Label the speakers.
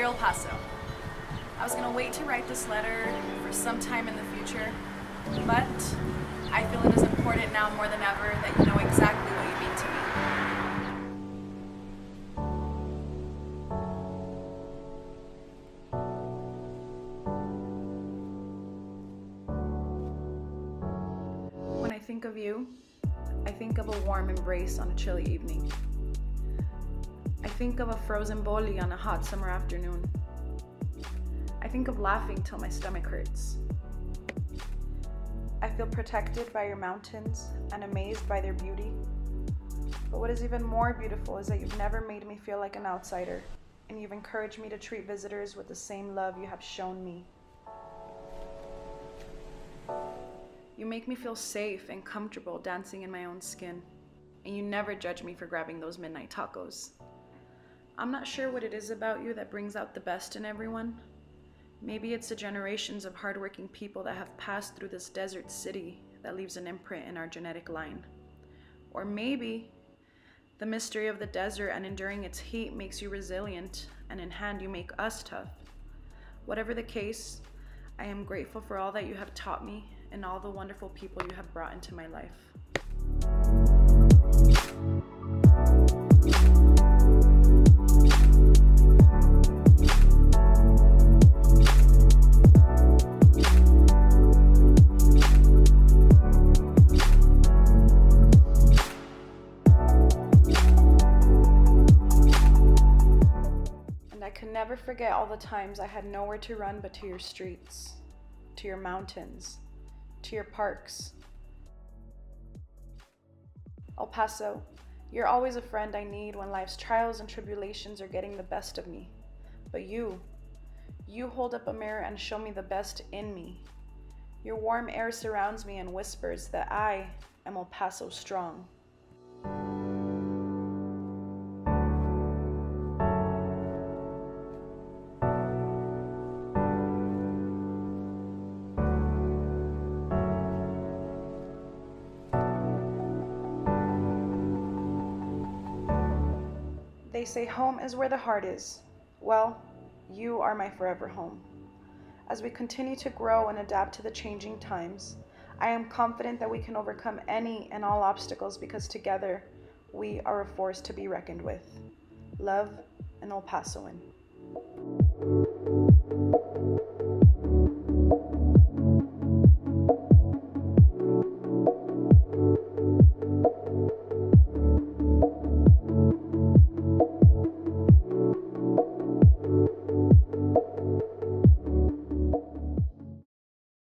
Speaker 1: Dear El Paso, I was gonna wait to write this letter for some time in the future, but I feel it is important now more than ever that you know exactly what you mean to me. When I think of you, I think of a warm embrace on a chilly evening. Think of a frozen boli on a hot summer afternoon. I think of laughing till my stomach hurts. I feel protected by your mountains and amazed by their beauty. But what is even more beautiful is that you've never made me feel like an outsider, and you've encouraged me to treat visitors with the same love you have shown me. You make me feel safe and comfortable dancing in my own skin, and you never judge me for grabbing those midnight tacos. I'm not sure what it is about you that brings out the best in everyone. Maybe it's the generations of hardworking people that have passed through this desert city that leaves an imprint in our genetic line. Or maybe the mystery of the desert and enduring its heat makes you resilient, and in hand, you make us tough. Whatever the case, I am grateful for all that you have taught me and all the wonderful people you have brought into my life. Could never forget all the times I had nowhere to run but to your streets, to your mountains, to your parks. El Paso, you're always a friend I need when life's trials and tribulations are getting the best of me. But you, you hold up a mirror and show me the best in me. Your warm air surrounds me and whispers that I am El Paso strong. They say home is where the heart is. Well, you are my forever home. As we continue to grow and adapt to the changing times, I am confident that we can overcome any and all obstacles because together we are a force to be reckoned with. Love, an El Pasoan.